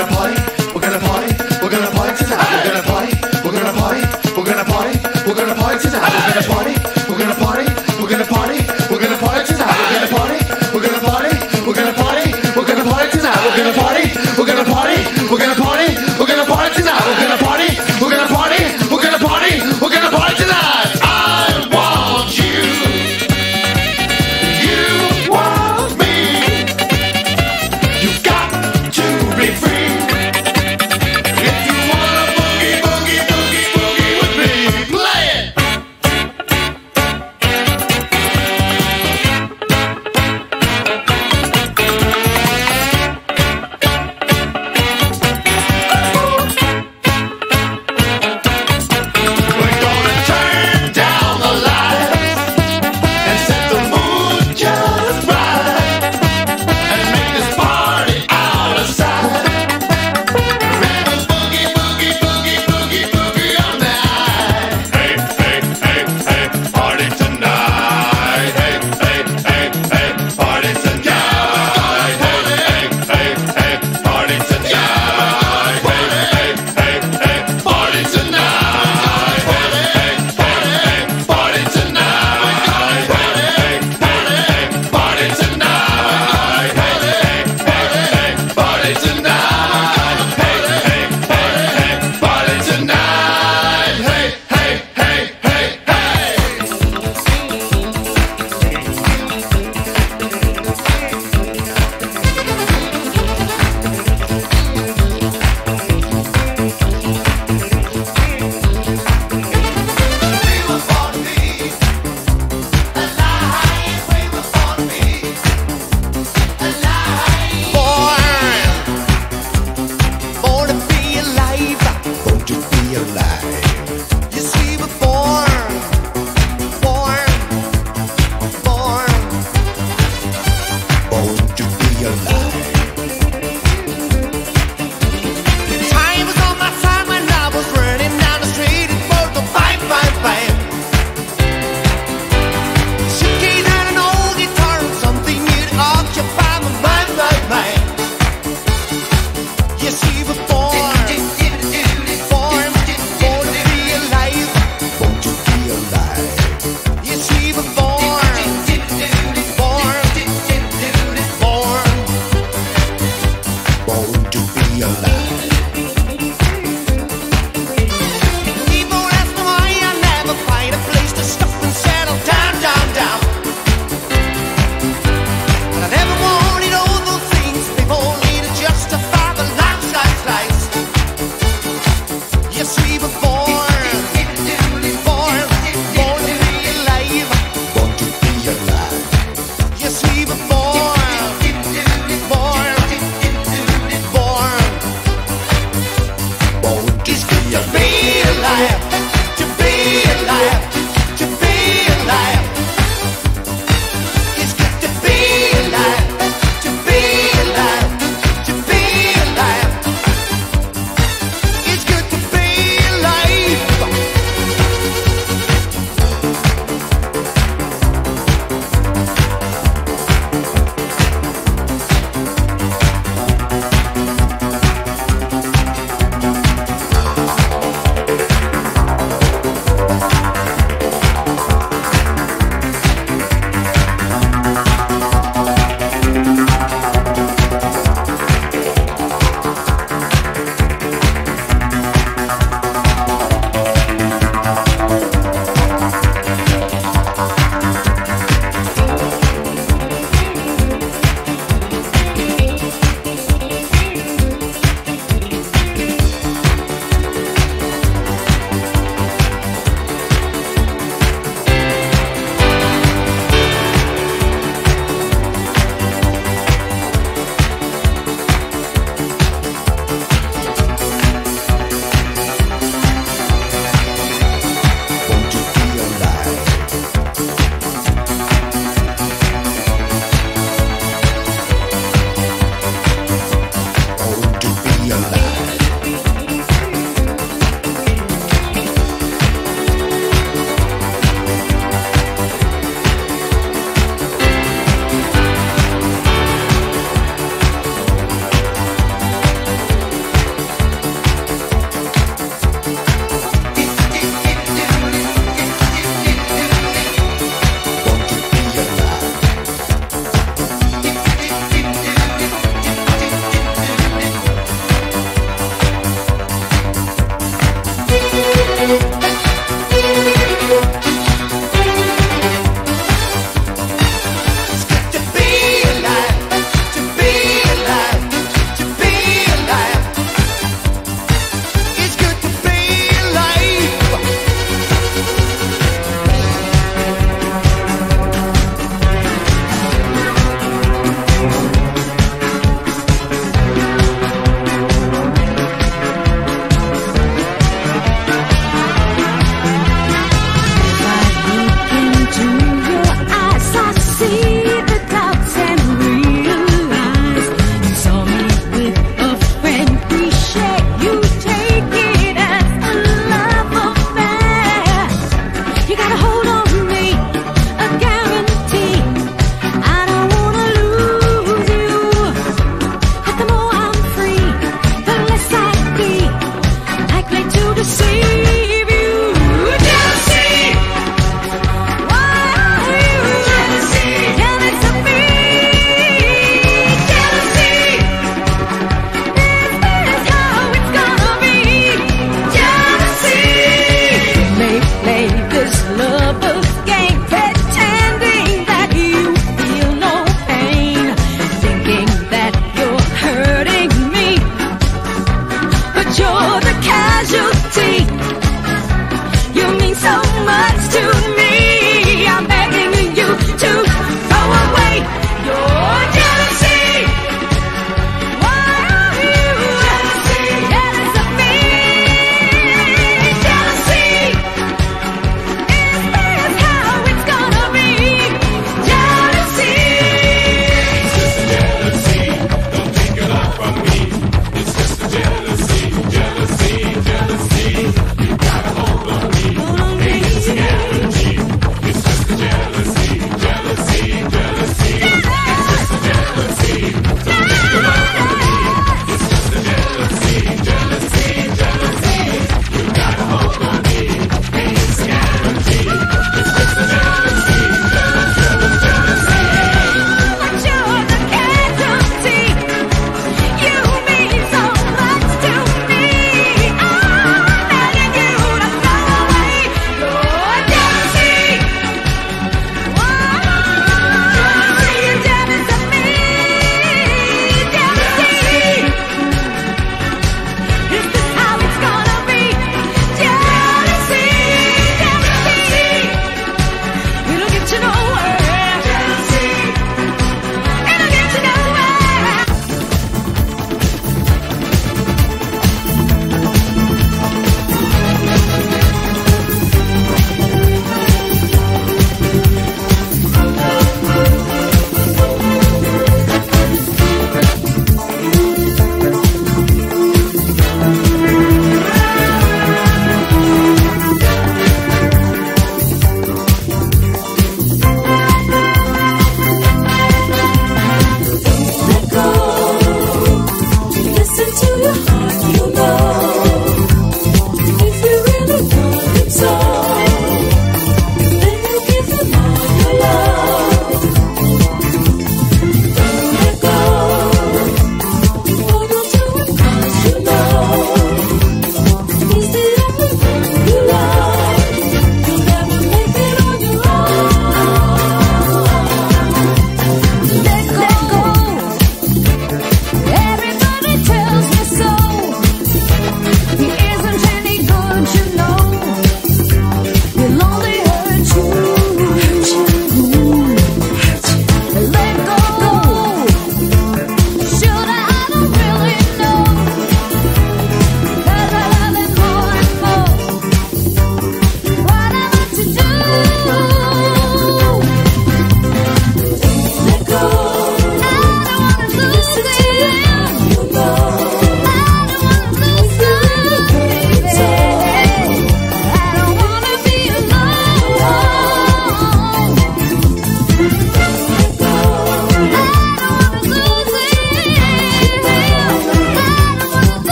gonna party.